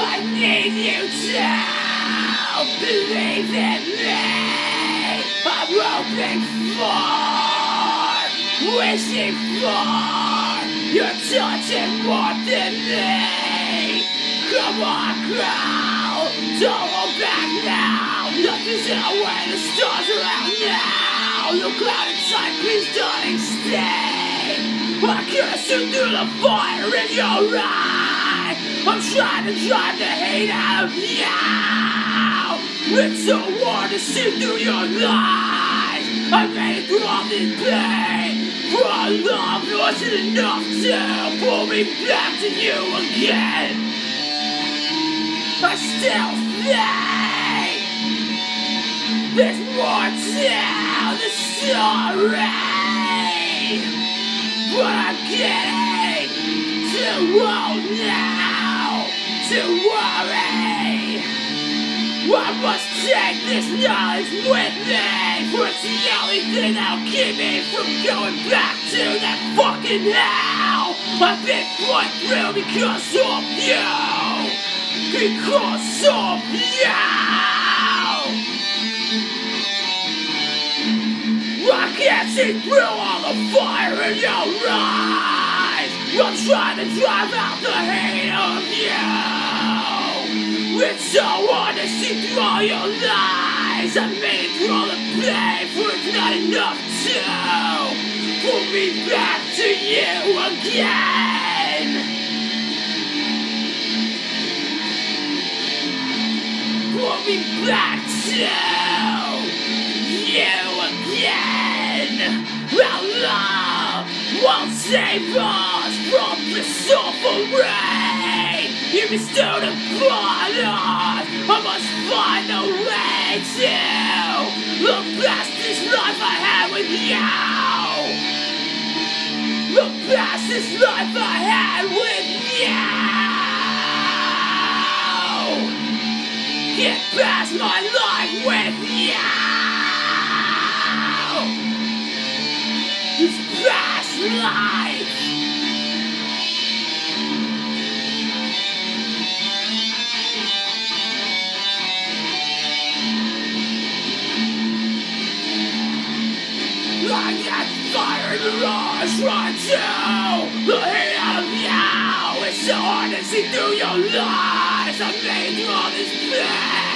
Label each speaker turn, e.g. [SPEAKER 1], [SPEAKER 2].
[SPEAKER 1] I need you to believe in me. I'm hoping for, wishing for your touch and more than me. Come on, girl, don't hold back now. Nothing's in our way, the stars are out now. No cloud inside, please don't stay. I can see through the fire in your eye. I'm trying to drive the hate out of you. It's so hard to see through your lies. I made it through all this pain. For love wasn't enough to pull me back to you again. I still think there's more to the story. Old now to worry. I must take this knowledge with me, for it's the only thing that'll keep me from going back to that fucking hell I've been put through because of you, because of you. I can't see through all the fire in your eyes. I'm trying to drive out the hate of you. It's so hard to see through all your lies. I made it through all the pain, for it's not enough to pull me back to you again. Pull me back to you again. Won't save us from the suffering you bestowed upon us. I must find a way to look past this life I had with you. Look past this life I had with you. Get past my life with you. Life. I got fire in the rush right to the out of you. It's so hard to see through your lies. I made through all this